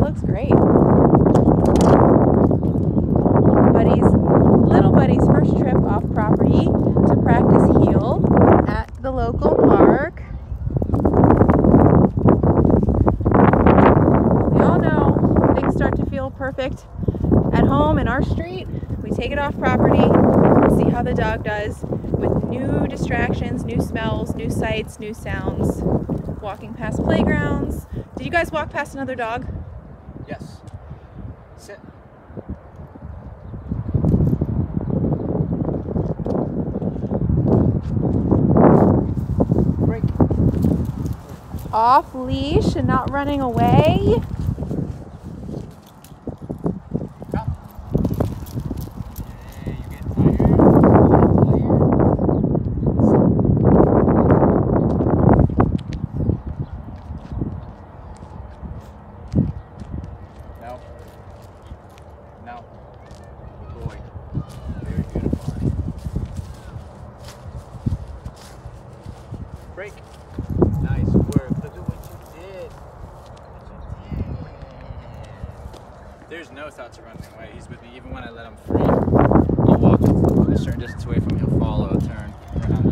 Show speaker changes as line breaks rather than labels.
He looks great. Buddy's little buddy's first trip off property to practice heel at the local park. We all know things start to feel perfect at home in our street. We take it off property, see how the dog does with new distractions, new smells, new sights, new sounds. Walking past playgrounds. Did you guys walk past another dog?
Yes. Sit. Break.
Off leash and not running away.
Come. Yeah, you get tired. No. No. Boy. Very beautiful. Break. Nice work. Look at what you did. What you did. There's no thoughts of running away. He's with me even when I let him free. I'll walk a certain distance away from him. He'll follow, turn around,